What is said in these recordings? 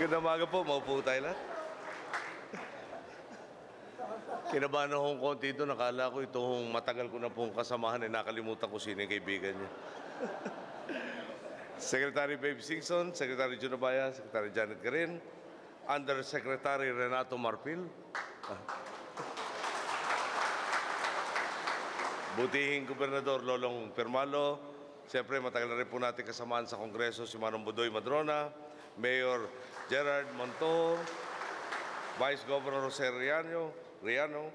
Magandang umaga po, maupo tayo lahat. Kinabahan akong konti ito, nakala ko itong matagal ko na pong kasamahan. Ay nakalimutan ko sino yung kaibigan niya. Secretary Babe Singson, Secretary Junabaya, Secretary Janet Garin, Undersecretary Renato Marpil, Butihing Gobernador Lolong Permalo, siyempre matagal na rin po natin kasamaan sa Kongreso si Manong Budoy Madrona, Mayor Gerard Monto, Vice Governor Jose Riano, Riano,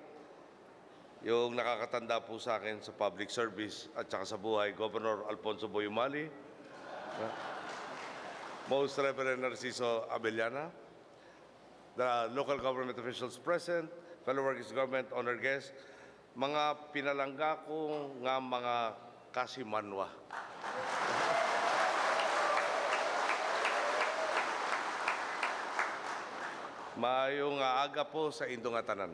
yung nakakatanda po sa akin sa public service at saka sa buhay, Governor Alfonso Boyumali, Most Reverend Narciso Abellana, the local government officials present, fellow workers government honored guests, mga pinalangga ko nga mga kasimanwa. Maayong aga po sa Indong Atanan.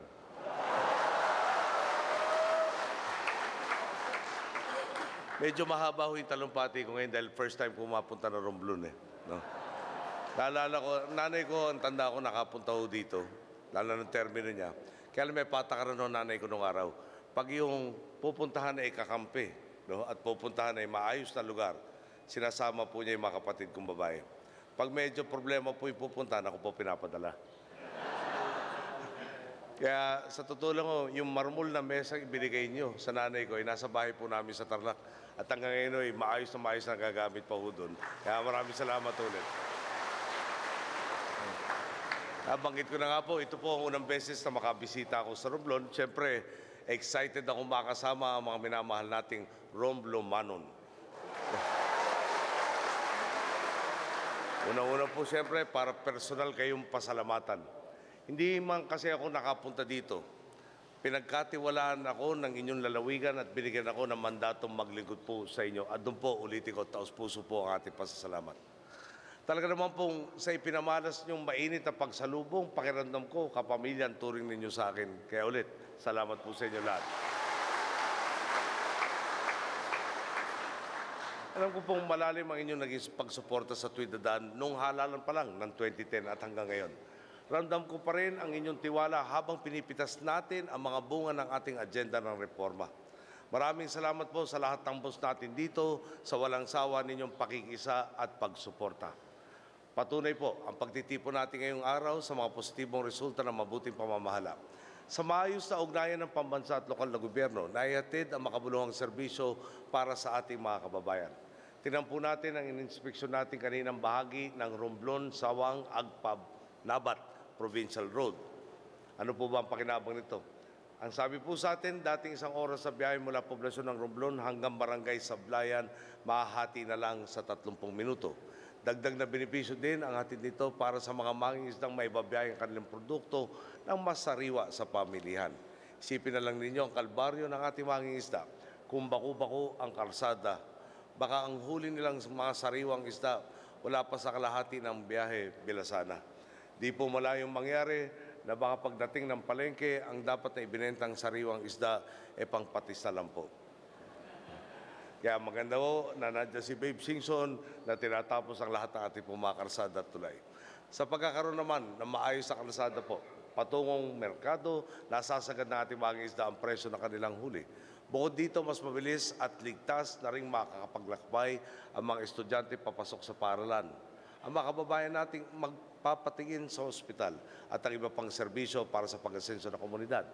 Medyo mahaba ho yung talumpati ko ngayon dahil first time ko mapunta na Romblon eh. No? Naalala ko, nanay ko, ang tanda ko, nakapunta ho dito. Lalo ng termino niya. Kaya may patakaran ho nanay ko nung araw. Pag yung pupuntahan ay kakampi, no? at pupuntahan ay maayos na lugar, sinasama po niya yung mga kapatid kong babae. Pag medyo problema po yung pupuntahan, ako po pinapadala. Kaya sa totoo lang ho, yung marmol na mesa ibinigay niyo sa nanay ko ay nasa bahay po namin sa Tarlac. At hanggang ngayon ay maayos na maayos na gagamit pa ho doon. Kaya maraming salamat ulit. Nabanggit ko na nga po, ito po ang unang beses na makabisita ako sa Romblon. Siyempre, excited ako makasama ang mga minamahal nating Romblo Manon. Una-una po siyempre, para personal kayong pasalamatan. Hindi man kasi ako nakapunta dito. Pinagkatiwalaan ako ng inyong lalawigan at binigyan ako ng mandatong maglingkod po sa inyo. At doon po, ulitin ko, taos puso po ang ating pasasalamat. Talaga naman pong sa ipinamalas niyong mainit na pagsalubong, pakiramdam ko, kapamilya ang turing ninyo sa akin. Kaya ulit, salamat po sa inyo lahat. Alam ko pong malalim ang inyong naging pagsuporta sa tuwid dadaan nung halalan pa lang ng 2010 at hanggang ngayon. Ramdam ko pa rin ang inyong tiwala habang pinipitas natin ang mga bunga ng ating agenda ng reforma. Maraming salamat po sa lahat ng boss natin dito sa walang sawa ninyong pakikisa at pagsuporta. Patunay po ang pagtitipon natin ngayong araw sa mga positibong resulta ng mabuting pamamahala. Sa maayos na ugnayan ng pambansa at lokal na gobyerno, naihatid ang makabuluhang serbisyo para sa ating mga kababayan. Tingnan po natin ang ininspeksyon natin kaninang bahagi ng Romblon, Sawang, Agpab, Nabat, Provincial Road. Ano po ba ang pakinabang nito? Ang sabi po sa atin, dating isang oras sa biyahe mula poblasyon ng Romblon hanggang barangay Sablayan, mahahati na lang sa 30 minuto. Dagdag na benepisyo din ang hatid nito para sa mga mangingisdang may babiyahe ang kanilang produkto ng mas sariwa sa pamilihan. Isipin na lang ninyo ang kalbaryo ng ating mangingisda. Kung bako-bako ang kalsada, baka ang huli nilang mga sariwang isda wala pa sa kalahati ng biyahe bilasana. Di po malayong mangyari na baka pagdating ng palengke, ang dapat na ibinentang sariwang isda e pangpatis na lang po. Kaya maganda ho na nandiyan si Babe Singson na tinatapos ang lahat ng ating pumakarsada at tulay. Sa pagkakaroon naman ng maayos sa kalsada po, patungong merkado, nasasagad ng ating mga isda ang presyo ng kanilang huli. Bukod dito, mas mabilis at ligtas na rin makakapaglakbay ang mga estudyante papasok sa paaralan. Ang mga kababayan nating magpapatingin sa ospital at ang iba pang serbisyo para sa pag-asenso ng komunidad.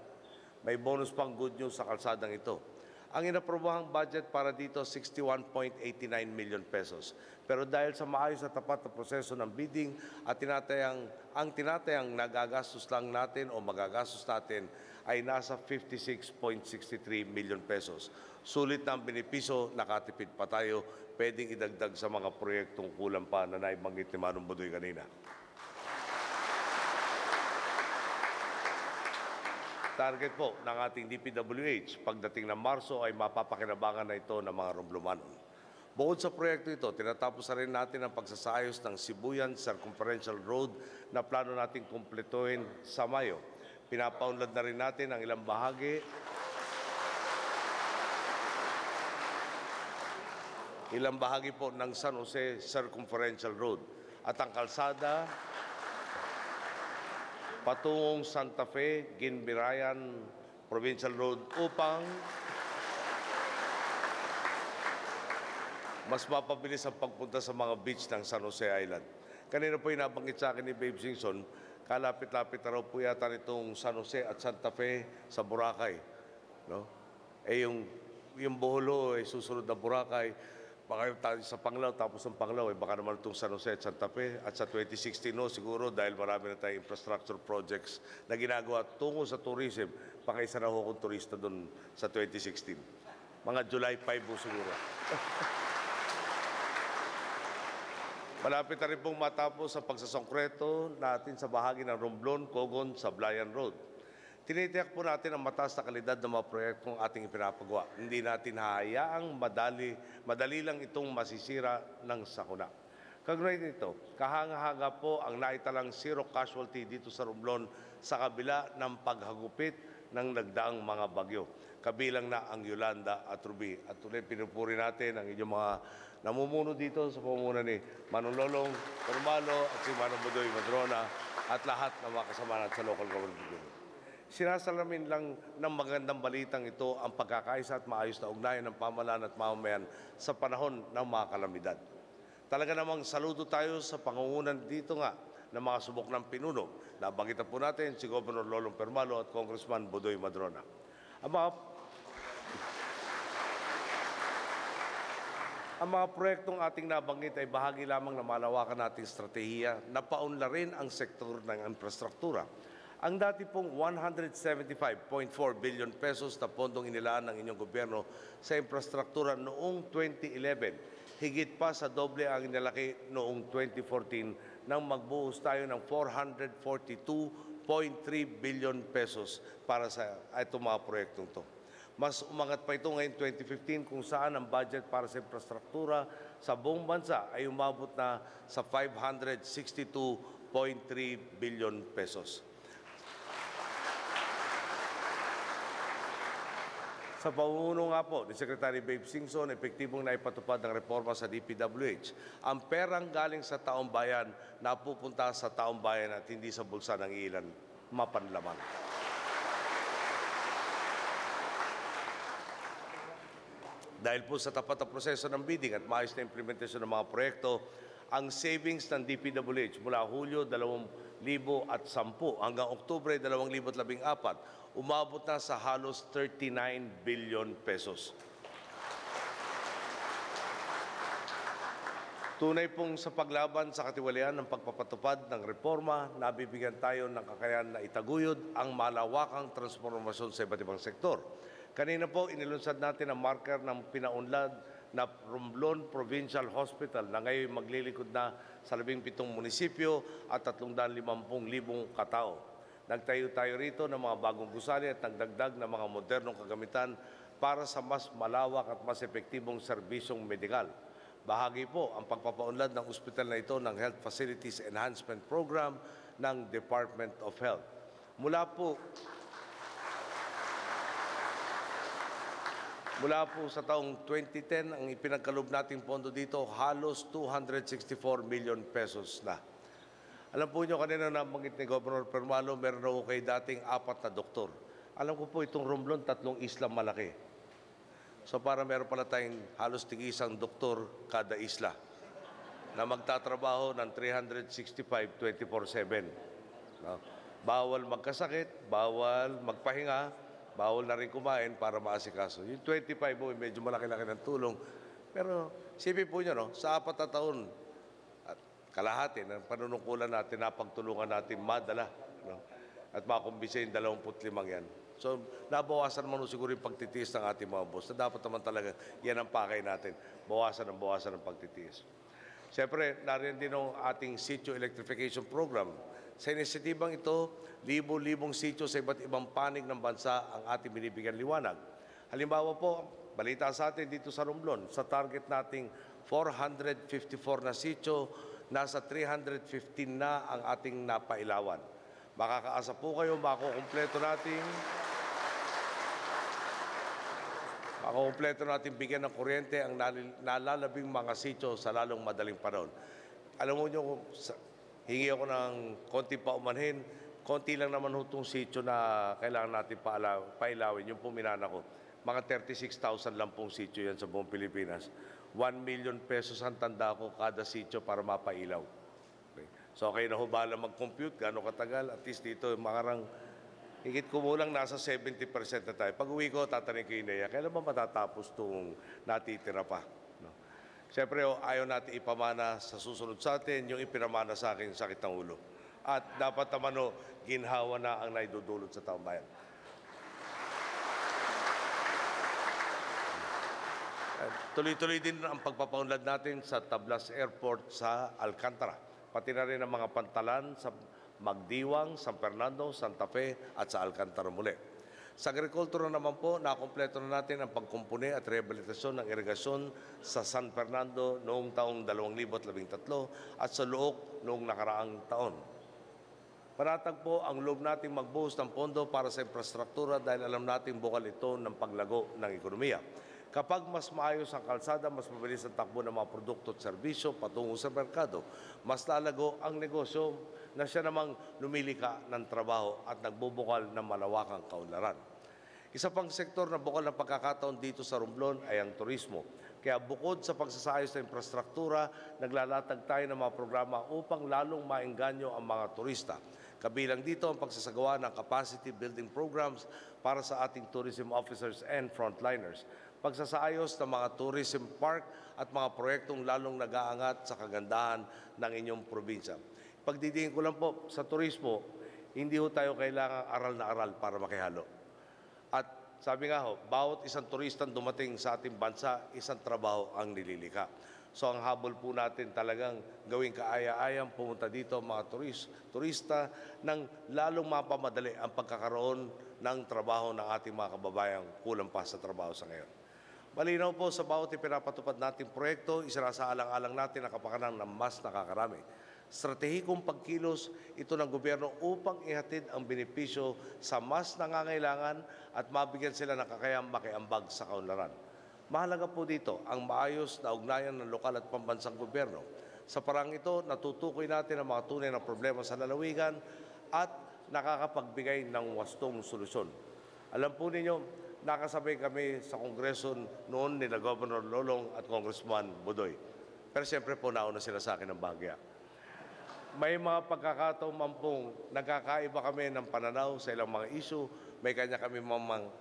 May bonus pang good news sa kalsadang ito. Ang inaprobahang budget para dito 61.89 million pesos. Pero dahil sa maayos at tapat na proseso ng bidding at tinatayang ang tinatayang nagagastos lang natin o magagastos natin ay nasa 56.63 million pesos. Sulit na ang benepisyo, nakatipid pa tayo, pwedeng idagdag sa mga proyektong kulang pa na naibanggit ni Manong Budoy kanina. Target po ng ating DPWH pagdating ng Marso ay mapapakinabangan na ito ng mga Romblomanon. Bukod sa proyekto ito, tinatapos na rin natin ang pagsasayos ng Sibuyan Circumferential Road na plano nating kumpletuhin sa Mayo. Pinapaunlad na rin natin ang ilang bahagi ilang bahagi po ng San Jose Circumferential Road at ang kalsada patungong Santa Fe, Ginbirayan Provincial Road upang mas mapabilis ang pagpunta sa mga beach ng San Jose Island. Kanina po yung nabanggit sa akin ni Babe Simpson, kalapit-lapit na raw po yata nitong San Jose at Santa Fe sa Boracay. No? Eh yung, yung Boholo ay susunod na Boracay, baka tayo sa Panglao, tapos ang Panglao, eh, baka naman itong San Jose at Santa Fe. At sa 2016, no, siguro dahil marami na tayong infrastructure projects na ginagawa tungo sa tourism, baka isa na ho turista doon sa 2016. Mga July 5 po siguro. Malapit na rin pong matapos sa pagsasongkreto natin sa bahagi ng Romblon, Cogon, Sablayan Road. Tinitiyak po natin ang mataas na kalidad ng mga proyektong ating ipinapagawa. Hindi natin hahayaang madali, madali lang itong masisira ng sakuna. Kagunay nito, kahanga-hanga po ang naitalang zero casualty dito sa Romblon sa kabila ng paghagupit ng nagdaang mga bagyo. Kabilang na ang Yolanda at Ruby. At tuloy pinupuri natin ang inyong mga namumuno dito sa pamumuno ni Manong Formalo at si Manong Budoy Madrona at lahat ng mga kasama natin sa local government. Sinasalamin lang ng magandang balitang ito ang pagkakaisa at maayos na ugnayan ng pamalaan at mamamayan sa panahon ng mga kalamidad. Talaga namang saludo tayo sa pangungunan dito nga ng mga subok ng pinuno. Nabanggit po natin si Governor Lolong Permalo at Congressman Budoy Madrona. Ang mga Ang mga proyektong ating nabanggit ay bahagi lamang ng malawakan nating estratehiya na paunlarin ang sektor ng infrastruktura. Ang dati pong 175.4 billion pesos na pondong inilaan ng inyong gobyerno sa infrastruktura noong 2011, higit pa sa doble ang inilaki noong 2014 nang magbuhos tayo ng 442.3 billion pesos para sa itong mga proyektong to. Mas umangat pa ito ngayon 2015 kung saan ang budget para sa infrastruktura sa buong bansa ay umabot na sa 562.3 billion pesos. Sa pamumuno nga po ni Secretary Babe Singson, epektibong naipatupad ng reforma sa DPWH. Ang perang galing sa taong bayan napupunta sa taong bayan at hindi sa bulsa ng ilan mapanlaman. Dahil po sa tapat na proseso ng bidding at maayos na implementasyon ng mga proyekto, ang savings ng DPWH mula Hulyo 2010 hanggang Oktubre 2014 umabot na sa halos 39 billion pesos. Tunay pong sa paglaban sa katiwalian ng pagpapatupad ng reforma, nabibigyan tayo ng kakayahan na itaguyod ang malawakang transformasyon sa iba't ibang sektor. Kanina po, inilunsad natin ang marker ng pinaunlad na Romblon Provincial Hospital na ngayon maglilikod na sa 17 munisipyo at 350,000 katao. Nagtayo tayo rito ng mga bagong gusali at nagdagdag ng mga modernong kagamitan para sa mas malawak at mas epektibong serbisyong medikal. Bahagi po ang pagpapaunlad ng ospital na ito ng Health Facilities Enhancement Program ng Department of Health. Mula po Mula po sa taong 2010, ang ipinagkalob nating pondo dito, halos 264 million pesos na. Alam po nyo, kanina nabanggit ni Governor Permalo, meron raw kay dating apat na doktor. Alam ko po itong Romblon, tatlong isla malaki. So para meron pala tayong halos tig-isang doktor kada isla na magtatrabaho ng 365, 24-7. No? Bawal magkasakit, bawal magpahinga, bawal na rin kumain para maasikaso. Yung 25 po, medyo malaki-laki ng tulong. Pero sipin po nyo, no, sa apat na taon at kalahati ng panunungkulan natin, napagtulungan natin madala. No? At makumbisa yung 25 yan. So, nabawasan naman siguro yung pagtitiis ng ating mga boss na dapat naman talaga yan ang pakay natin. Bawasan ang bawasan ng pagtitiis. Siyempre, nariyan din ang ating sitio electrification program. Sa inisyatibang ito, libo-libong sitio sa iba't ibang panig ng bansa ang ating binibigyan liwanag. Halimbawa po, balita sa atin dito sa Romblon, sa target nating 454 na sitio, nasa 315 na ang ating napailawan. Makakaasa po kayo, makukumpleto natin Makukumpleto natin bigyan ng kuryente ang nalalabing mga sityo sa lalong madaling panahon. Alam mo nyo, hingi ako ng konti pa umanhin, konti lang naman ho itong sityo na kailangan natin paalaw, pailawin. Yung puminana ko, mga 36,000 lang pong sityo yan sa buong Pilipinas. 1 million pesos ang tanda ko kada sityo para mapailaw. Okay. So kayo na ho bahala mag-compute, gano'ng katagal. At least dito, makarang higit kumulang nasa 70% na tayo. Pag uwi ko, tatanong ko Nea, kailan ba matatapos itong natitira pa? Siyempre, oh, ayaw natin ipamana sa susunod sa atin yung ipinamana sa akin sakit ng ulo. At dapat naman oh, ginhawa na ang naidudulot sa taong bayan. Tuloy-tuloy din ang pagpapaunlad natin sa Tablas Airport sa Alcantara. Pati na rin ang mga pantalan sa Magdiwang, San Fernando, Santa Fe at sa Alcantara muli. Sa agrikultura naman po, nakompleto na natin ang pagkumpuni at rehabilitasyon ng irigasyon sa San Fernando noong taong 2013 at sa Luok noong nakaraang taon. Panatag po ang loob nating magbuhos ng pondo para sa infrastruktura dahil alam nating bukal ito ng paglago ng ekonomiya. Kapag mas maayos ang kalsada, mas mabilis ang takbo ng mga produkto at serbisyo patungo sa merkado. Mas lalago ang negosyo na siya namang lumilika ng trabaho at nagbubukal ng malawakang kaunlaran. Isa pang sektor na bukal ng pagkakataon dito sa Romblon ay ang turismo. Kaya bukod sa pagsasayos ng infrastruktura, naglalatag tayo ng mga programa upang lalong maengganyo ang mga turista. Kabilang dito ang pagsasagawa ng capacity building programs para sa ating tourism officers and frontliners. Pagsasaayos ng mga tourism park at mga proyektong lalong nag-aangat sa kagandahan ng inyong probinsya. Pagdidiin ko lang po sa turismo, hindi ho tayo kailangan aral na aral para makihalo. At sabi nga ho, bawat isang turistang dumating sa ating bansa, isang trabaho ang nililika. So ang habol po natin talagang gawing kaaya-ayang pumunta dito mga turis, turista nang lalong mapamadali ang pagkakaroon ng trabaho ng ating mga kababayang kulang pa sa trabaho sa ngayon. Malinaw po sa bawat ipinapatupad nating proyekto, isasaalang-alang natin ang kapakanan ng mas nakakarami. Stratehikong pagkilos ito ng gobyerno upang ihatid ang benepisyo sa mas nangangailangan at mabigyan sila ng kakayang makiambag sa kaunlaran. Mahalaga po dito ang maayos na ugnayan ng lokal at pambansang gobyerno. Sa parang ito, natutukoy natin ang mga tunay na problema sa lalawigan at nakakapagbigay ng wastong solusyon. Alam po ninyo, nakasabay kami sa Kongreso noon ni na Governor Lolong at Congressman Budoy. Pero siyempre po nauna sila sa akin ng bagya. May mga pagkakataon man pong nagkakaiba kami ng pananaw sa ilang mga issue, may kanya kami mamang,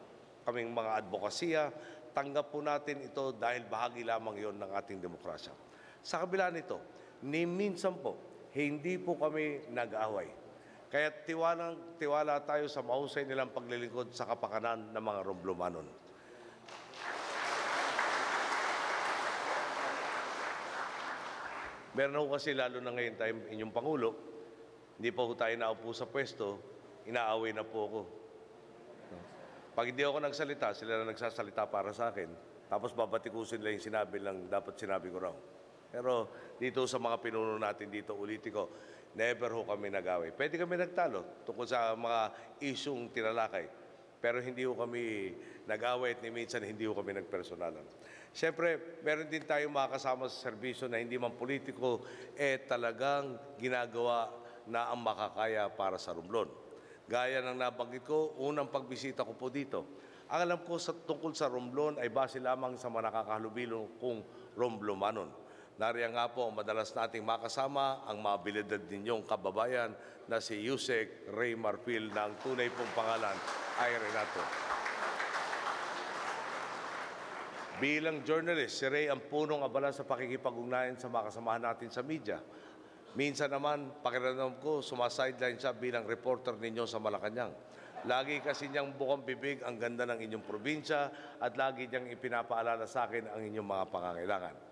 kaming mga advokasya, tanggap po natin ito dahil bahagi lamang yon ng ating demokrasya. Sa kabila nito, ni minsan po, hindi po kami nag-away. Kaya tiwalang, tiwala tayo sa mahusay nilang paglilingkod sa kapakanan ng mga Romblomanon. Meron ho kasi lalo na ngayon tayo inyong Pangulo, hindi pa ho tayo naupo sa pwesto, inaaway na po ako. Pag hindi ako nagsalita, sila na nagsasalita para sa akin, tapos babatikusin lang yung sinabi lang dapat sinabi ko raw. Pero dito sa mga pinuno natin dito, ulitin ko, never ho kami nag-away. Pwede kami nagtalo tungkol sa mga isyong tinalakay. Pero hindi ho kami nag-away at minsan hindi ho kami nagpersonalan. Siyempre, meron din tayong mga kasama sa serbisyo na hindi man politiko, eh talagang ginagawa na ang makakaya para sa Romblon. Gaya ng nabanggit ko, unang pagbisita ko po dito. Ang alam ko sa tungkol sa Romblon ay base lamang sa mga nakakahalubilo kong Romblomanon. Nariyan nga po, madalas nating makasama ang mga abilidad ninyong kababayan na si Yusek Ray Marfil na ang tunay pong pangalan ay Renato. Bilang journalist, si Ray ang punong abala sa pakikipag-ugnayan sa mga kasamahan natin sa media. Minsan naman, pakiramdam ko, sumasideline siya bilang reporter ninyo sa Malacanang. Lagi kasi niyang bukang bibig ang ganda ng inyong probinsya at lagi niyang ipinapaalala sa akin ang inyong mga pangangailangan.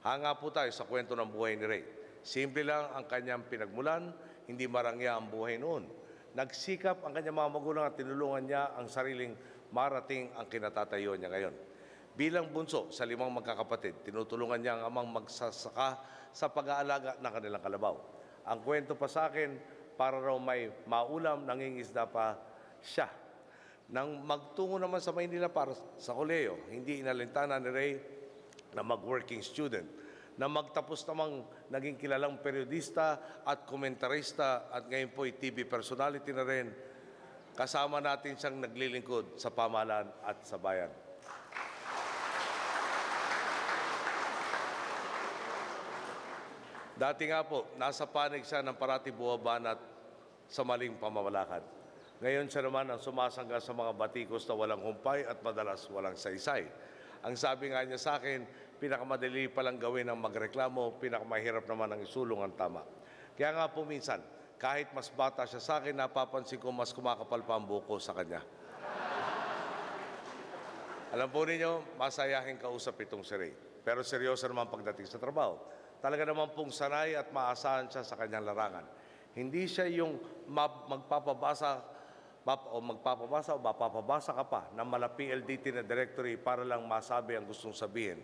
Hanga po tayo sa kwento ng buhay ni Ray. Simple lang ang kanyang pinagmulan, hindi marangya ang buhay noon. Nagsikap ang kanyang mga magulang at tinulungan niya ang sariling marating ang kinatatayo niya ngayon. Bilang bunso sa limang magkakapatid, tinutulungan niya ang amang magsasaka sa pag-aalaga ng kanilang kalabaw. Ang kwento pa sa akin, para raw may maulam, nangingisda pa siya. Nang magtungo naman sa Maynila para sa koleyo, hindi inalintana ni Ray na mag-working student. na magtapos namang naging kilalang periodista at komentarista at ngayon po ay TV personality na rin. Kasama natin siyang naglilingkod sa pamahalaan at sa bayan. Dati nga po, nasa panig siya ng parati buwabanat sa maling pamamalakad. Ngayon siya naman ang sumasangga sa mga batikos na walang humpay at madalas walang saysay. Ang sabi nga niya sa akin, pinakamadali palang gawin ang magreklamo, pinakamahirap naman ang isulong ang tama. Kaya nga po minsan, kahit mas bata siya sa akin, napapansin ko mas kumakapal pa ang buko sa kanya. Alam po ninyo, masayahin kausap itong si Ray. Pero seryoso naman pagdating sa trabaho. Talaga naman pong sanay at maasahan siya sa kanyang larangan. Hindi siya yung ma- magpapabasa o magpapabasa o mapapabasa ka pa ng mala PLDT na directory para lang masabi ang gustong sabihin,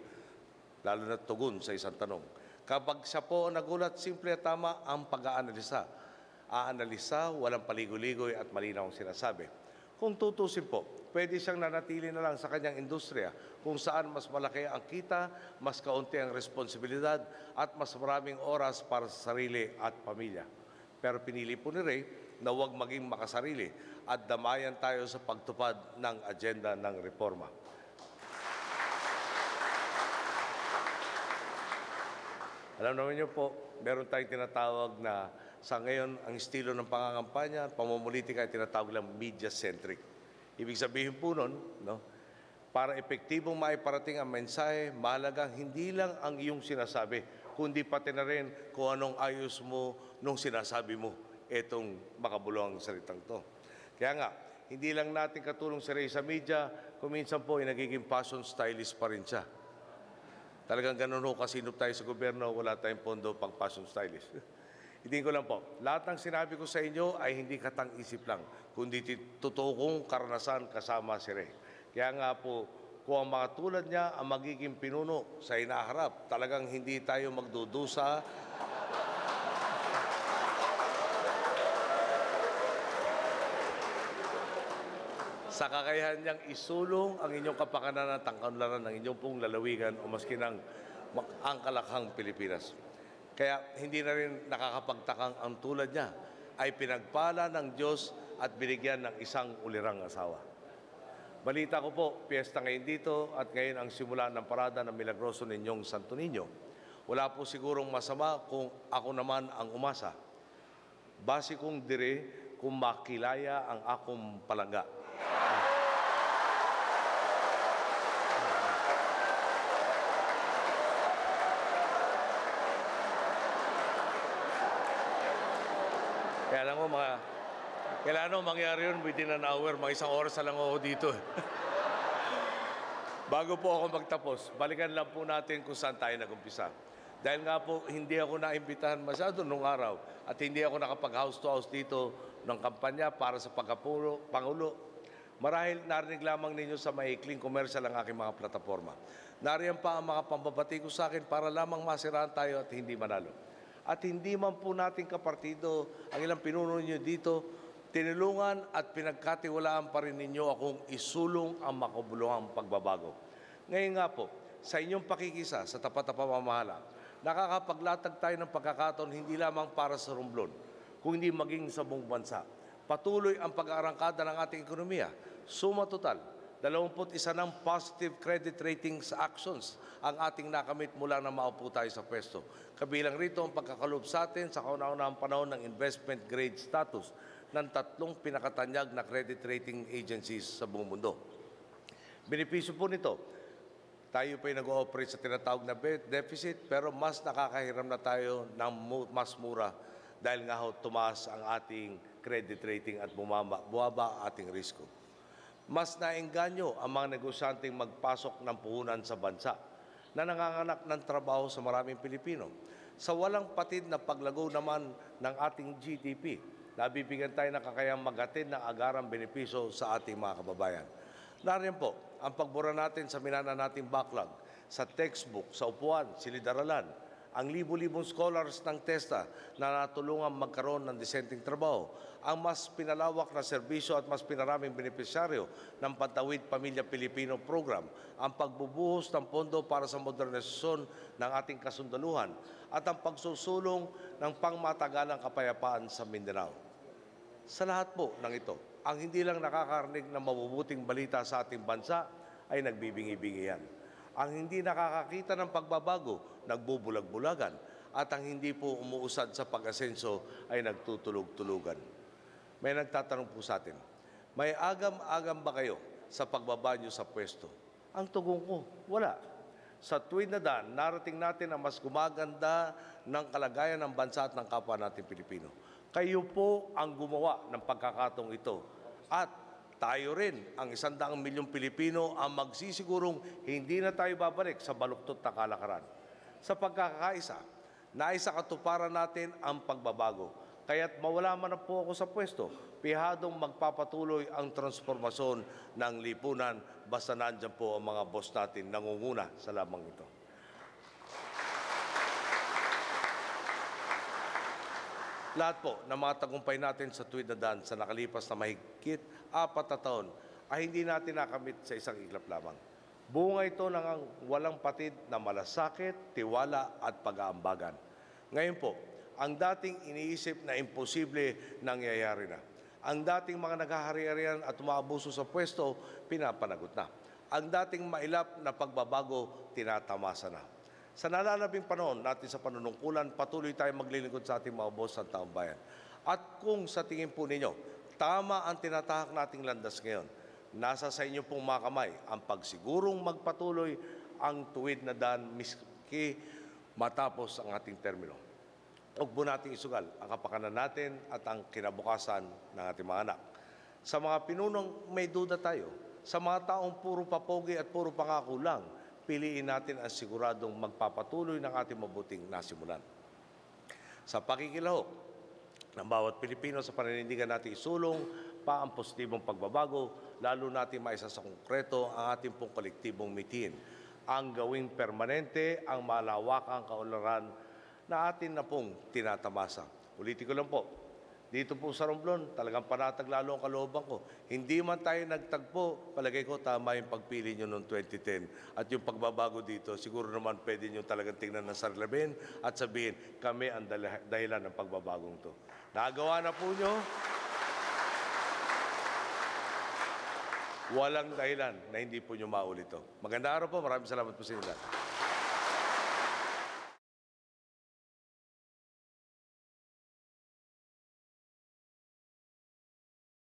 lalo na tugon sa isang tanong. Kapag siya po nagulat, simple at tama ang pag-aanalisa. Aanalisa, walang paligoy-ligoy at malinaw ang sinasabi. Kung tutusin po, pwede siyang nanatili na lang sa kanyang industriya kung saan mas malaki ang kita, mas kaunti ang responsibilidad at mas maraming oras para sa sarili at pamilya. Pero pinili po ni Ray na huwag maging makasarili at damayan tayo sa pagtupad ng agenda ng reforma. Alam naman niyo po, meron tayong tinatawag na sa ngayon, ang estilo ng pangangampanya, pamumulitika ay tinatawag lang media-centric. Ibig sabihin po nun, no, para epektibong maiparating ang mensahe, mahalagang hindi lang ang iyong sinasabi, kundi pati na rin kung anong ayos mo nung sinasabi mo itong makabulong salitang to. Kaya nga, hindi lang natin katulong si Ray sa media, kuminsan po ay nagiging fashion stylist pa rin siya. Talagang ganun ho, kasinop tayo sa gobyerno, wala tayong pondo pang fashion stylist. Hindi ko lang po. Lahat ng sinabi ko sa inyo ay hindi katang-isip lang, kundi totoo kong karanasan kasama si Ray. Kaya nga po, kung ang mga tulad niya ang magiging pinuno sa inaharap, talagang hindi tayo magdudusa sa kakayahan niyang isulong ang inyong kapakanan at tangkanlaran ng inyong pong lalawigan o maski ng ang kalakhang Pilipinas. Kaya hindi na rin nakakapagtakang ang tulad niya ay pinagpala ng Diyos at binigyan ng isang ulirang asawa. Balita ko po, piyesta ngayon dito at ngayon ang simula ng parada ng Milagroso ninyong Santo Niño. Wala po sigurong masama kung ako naman ang umasa. Base kong dire kung makilaya ang akong palangga. Kaya lang mo, mga, kailangan mo mangyari yun within an hour, mga isang oras na lang ako dito. Bago po ako magtapos, balikan lang po natin kung saan tayo nagumpisa. Dahil nga po, hindi ako naimbitahan masyado nung araw at hindi ako nakapag-house to house dito ng kampanya para sa pagkapulo, Pangulo. Marahil narinig lamang ninyo sa maikling komersyal ang aking mga plataforma. Nariyan pa ang mga pambabati ko sa akin para lamang masiraan tayo at hindi manalo. At hindi man po natin kapartido ang ilang pinuno ninyo dito, tinulungan at pinagkatiwalaan pa rin ninyo akong isulong ang makabuluhang pagbabago. Ngayon nga po, sa inyong pakikisa sa tapat na pamamahala, nakakapaglatag tayo ng pagkakataon hindi lamang para sa Romblon, kundi maging sa buong bansa. Patuloy ang pag-aarangkada ng ating ekonomiya. Suma total, 21 ng positive credit ratings actions ang ating nakamit mula na maupo tayo sa pwesto. Kabilang rito ang pagkakalob sa atin sa kauna-unahang panahon ng investment grade status ng tatlong pinakatanyag na credit rating agencies sa buong mundo. Benepisyo po nito, tayo pa nag-ooperate sa tinatawag na deficit pero mas nakakahiram na tayo ng mas mura dahil nga ho tumaas ang ating credit rating at bumaba, buwaba ang ating risko. Mas naengganyo ang mga negosyanteng magpasok ng puhunan sa bansa na nanganganak ng trabaho sa maraming Pilipino. Sa walang patid na paglago naman ng ating GDP, nabibigyan tayo ng kakayang maghatid ng agarang benepisyo sa ating mga kababayan. Nariyan po ang pagbura natin sa minana nating backlog, sa textbook, sa upuan, silid-aralan, ang libu-libong scholars ng TESTA na natulungan magkaroon ng disenteng trabaho, ang mas pinalawak na serbisyo at mas pinaraming benepisyaryo ng Pantawid Pamilya Pilipino Program, ang pagbubuhos ng pondo para sa modernisasyon ng ating kasundaluhan at ang pagsusulong ng pangmatagalang kapayapaan sa Mindanao. Sa lahat po ng ito, ang hindi lang nakakarinig ng mabubuting balita sa ating bansa ay nagbibingi-bingi yan. Ang hindi nakakakita ng pagbabago, nagbubulag-bulagan. At ang hindi po umuusad sa pag-asenso ay nagtutulog-tulugan. May nagtatanong po sa atin, may agam-agam ba kayo sa pagbaba niyo sa pwesto? Ang tugon ko, wala. Sa tuwid na daan, narating natin ang mas gumaganda ng kalagayan ng bansa at ng kapwa natin Pilipino. Kayo po ang gumawa ng pagkakatong ito. At tayo rin, ang isandaang milyong Pilipino, ang magsisigurong hindi na tayo babalik sa baluktot na kalakaran. Sa pagkakaisa, naisa katuparan natin ang pagbabago. Kaya't mawala man na po ako sa pwesto, pihadong magpapatuloy ang transformasyon ng lipunan basta nandyan po ang mga boss natin nangunguna sa lamang ito. Lahat po ng mga tagumpay natin sa tuwid na daan sa nakalipas na mahigit apat na taon ay hindi natin nakamit sa isang iglap lamang. Bunga ito ng ang walang patid na malasakit, tiwala at pag-aambagan. Ngayon po, ang dating iniisip na imposible nangyayari na. Ang dating mga naghahari-harian at umaabuso sa pwesto, pinapanagot na. Ang dating mailap na pagbabago, tinatamasa na. Sa nalalabing panahon natin sa panunungkulan, patuloy tayong maglilingkod sa ating mga boss ng taong bayan. At kung sa tingin po ninyo, tama ang tinatahak nating landas ngayon, nasa sa inyo pong mga kamay ang pagsigurong magpatuloy ang tuwid na daan miski matapos ang ating termino. Huwag po nating isugal ang kapakanan natin at ang kinabukasan ng ating mga anak. Sa mga pinunong may duda tayo, sa mga taong puro papogi at puro pangako lang, piliin natin ang siguradong magpapatuloy ng ating mabuting nasimulan. Sa pakikilahok ng bawat Pilipino sa paninindigan natin isulong pa ang positibong pagbabago, lalo natin maisa sa konkreto ang ating pong kolektibong mitin. Ang gawing permanente, ang malawakang kaunlaran na atin na pong tinatamasa. Ulitin ko lang po, dito po sa Romblon, talagang panatag lalo ang kalooban ko. Hindi man tayo nagtagpo, palagay ko tama yung pagpili nyo noong 2010. At yung pagbabago dito, siguro naman pwede nyo talagang tingnan ng sarlaben at sabihin, kami ang dahilan ng pagbabagong to. Nagawa na po nyo, walang dahilan na hindi po nyo maulit to. Magandang araw po, maraming salamat po sa inyo.